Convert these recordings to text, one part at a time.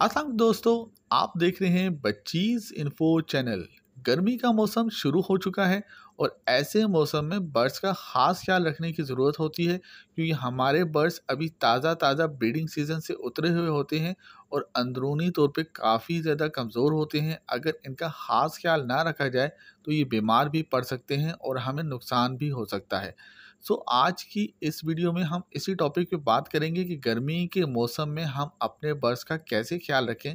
अस्सलाम दोस्तों, आप देख रहे हैं बच्चीज़ इन्फो चैनल। गर्मी का मौसम शुरू हो चुका है और ऐसे मौसम में बर्ड्स का ख़ास ख्याल रखने की ज़रूरत होती है, क्योंकि हमारे बर्ड्स अभी ताज़ा ताज़ा ब्रीडिंग सीज़न से उतरे हुए होते हैं और अंदरूनी तौर पे काफ़ी ज़्यादा कमज़ोर होते हैं। अगर इनका ख़ास ख्याल ना रखा जाए तो ये बीमार भी पड़ सकते हैं और हमें नुकसान भी हो सकता है। सो so, आज की इस वीडियो में हम इसी टॉपिक पे बात करेंगे कि गर्मी के मौसम में हम अपने बर्ड्स का कैसे ख्याल रखें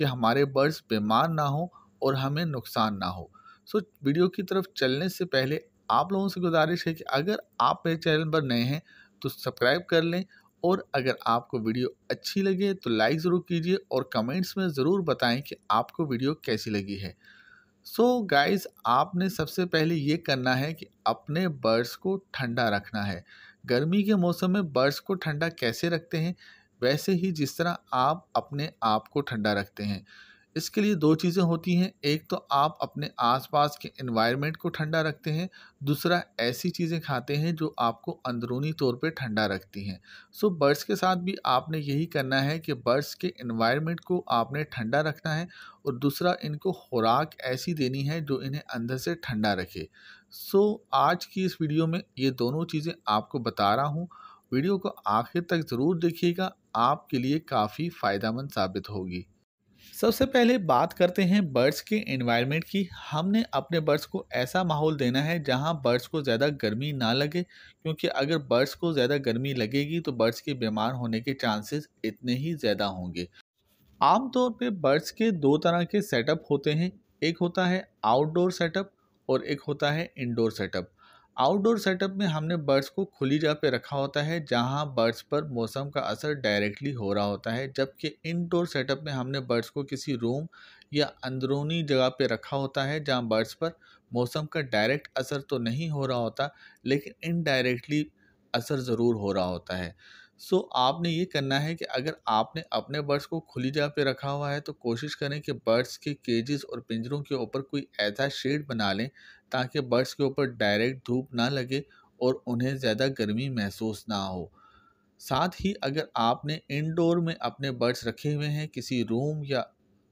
कि हमारे बर्ड्स बीमार ना हो और हमें नुकसान ना हो। सो so, वीडियो की तरफ़ चलने से पहले आप लोगों से गुजारिश है कि अगर आप मेरे चैनल पर नए हैं तो सब्सक्राइब कर लें और अगर आपको वीडियो अच्छी लगे तो लाइक ज़रूर कीजिए और कमेंट्स में ज़रूर बताएँ कि आपको वीडियो कैसी लगी है। सो so गाइस आपने सबसे पहले ये करना है कि अपने बर्ड्स को ठंडा रखना है। गर्मी के मौसम में बर्ड्स को ठंडा कैसे रखते हैं? वैसे ही जिस तरह आप अपने आप को ठंडा रखते हैं। इसके लिए दो चीज़ें होती हैं। एक तो आप अपने आसपास के इन्वायरमेंट को ठंडा रखते हैं, दूसरा ऐसी चीज़ें खाते हैं जो आपको अंदरूनी तौर पे ठंडा रखती हैं। सो बर्ड्स के साथ भी आपने यही करना है कि बर्ड्स के इन्वायरमेंट को आपने ठंडा रखना है और दूसरा इनको खुराक ऐसी देनी है जो इन्हें अंदर से ठंडा रखे। सो आज की इस वीडियो में ये दोनों चीज़ें आपको बता रहा हूँ। वीडियो को आखिर तक ज़रूर देखिएगा, आपके लिए काफ़ी फ़ायदेमंद साबित होगी। सबसे पहले बात करते हैं बर्ड्स के इन्वायरमेंट की। हमने अपने बर्ड्स को ऐसा माहौल देना है जहाँ बर्ड्स को ज़्यादा गर्मी ना लगे, क्योंकि अगर बर्ड्स को ज़्यादा गर्मी लगेगी तो बर्ड्स के बीमार होने के चांसेस इतने ही ज़्यादा होंगे। आमतौर पे बर्ड्स के दो तरह के सेटअप होते हैं, एक होता है आउटडोर सेटअप और एक होता है इंडोर सेटअप आउटडोर सेटअप में हमने बर्ड्स को खुली जगह पे रखा होता है जहाँ बर्ड्स पर मौसम का असर डायरेक्टली हो रहा होता है जबकि इनडोर सेटअप में हमने बर्ड्स को किसी रूम या अंदरूनी जगह पे रखा होता है जहाँ बर्ड्स पर मौसम का डायरेक्ट असर तो नहीं हो रहा होता लेकिन इनडायरेक्टली असर ज़रूर हो रहा होता है। सो so, आपने ये करना है कि अगर आपने अपने बर्ड्स को खुली जगह पे रखा हुआ है तो कोशिश करें कि बर्ड्स के केजेस और पिंजरों के ऊपर कोई ऐसा शेड बना लें ताकि बर्ड्स के ऊपर डायरेक्ट धूप ना लगे और उन्हें ज़्यादा गर्मी महसूस ना हो। साथ ही अगर आपने इनडोर में अपने बर्ड्स रखे हुए हैं, किसी रूम या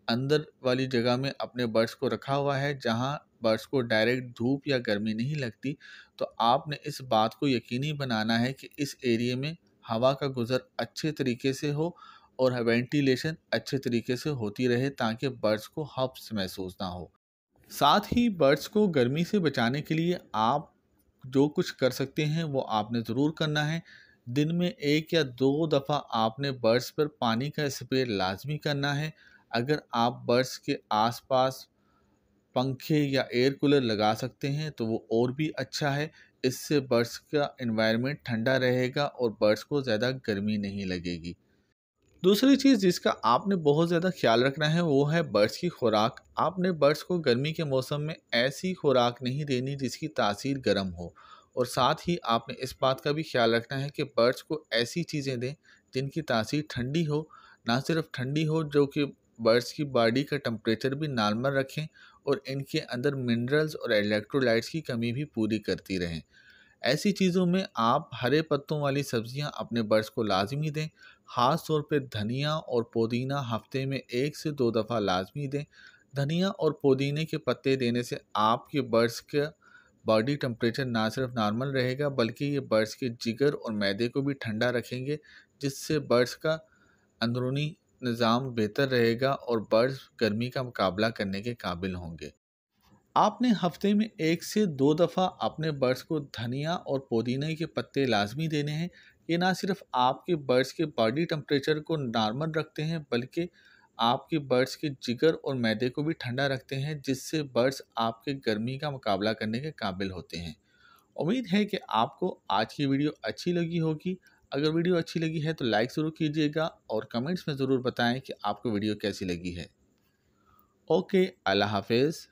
अंदर वाली जगह में अपने बर्ड्स को रखा हुआ है, जहाँ बर्ड्स को डायरेक्ट धूप या गर्मी नहीं लगती तो आपने इस बात को यकीनी बनाना है कि इस एरिए में हवा का गुज़र अच्छे तरीके से हो और वेंटिलेशन अच्छे तरीके से होती रहे ताकि बर्ड्स को हफ्स महसूस ना हो। साथ ही बर्ड्स को गर्मी से बचाने के लिए आप जो कुछ कर सकते हैं, वो आपने ज़रूर करना है। दिन में एक या दो दफ़ा आपने बर्ड्स पर पानी का स्प्रे लाजमी करना है। अगर आप बर्ड्स के आसपास पंखे या एयर कूलर लगा सकते हैं तो वो और भी अच्छा है। इससे बर्ड्स का इन्वायरमेंट ठंडा रहेगा और बर्ड्स को ज़्यादा गर्मी नहीं लगेगी। दूसरी चीज़ जिसका आपने बहुत ज़्यादा ख्याल रखना है, वो है बर्ड्स की खुराक। आपने बर्ड्स को गर्मी के मौसम में ऐसी खुराक नहीं देनी जिसकी तासीर गर्म हो। और साथ ही आपने इस बात का भी ख्याल रखना है कि बर्ड्स को ऐसी चीज़ें दें जिनकी तासीर ठंडी हो। ना सिर्फ़ ठंडी हो, जो कि बर्ड्स की बॉडी का टम्परेचर भी नॉर्मल रखें और इनके अंदर मिनरल्स और इलेक्ट्रोलाइट्स की कमी भी पूरी करती रहें। ऐसी चीज़ों में आप हरे पत्तों वाली सब्ज़ियाँ अपने बर्ड्स को लाजमी दें। ख़ास तौर पे धनिया और पुदीना हफ़्ते में एक से दो दफ़ा लाजमी दें। धनिया और पुदीने के पत्ते देने से आपके बर्ड्स का बॉडी टम्परेचर ना सिर्फ़ नॉर्मल रहेगा, बल्कि ये बर्ड्स के जिगर और मैदे को भी ठंडा रखेंगे, जिससे बर्ड्स का अंदरूनी निज़ाम बेहतर रहेगा और बर्ड्स गर्मी का मुकाबला करने के काबिल होंगे। आपने हफ़्ते में एक से दो दफ़ा अपने बर्ड्स को धनिया और पुदीने के पत्ते लाजमी देने हैं ये ना सिर्फ़ आपके बर्ड्स के बॉडी टेम्परेचर को नॉर्मल रखते हैं, बल्कि आपके बर्ड्स के जिगर और मैदे को भी ठंडा रखते हैं, जिससे बर्ड्स आपके गर्मी का मुकाबला करने के काबिल होते हैं। उम्मीद है कि आपको आज की वीडियो अच्छी लगी होगी। अगर वीडियो अच्छी लगी है तो लाइक ज़रूर कीजिएगा और कमेंट्स में ज़रूर बताएँ कि आपको वीडियो कैसी लगी है। ओके, अल्लाह हाफिज़।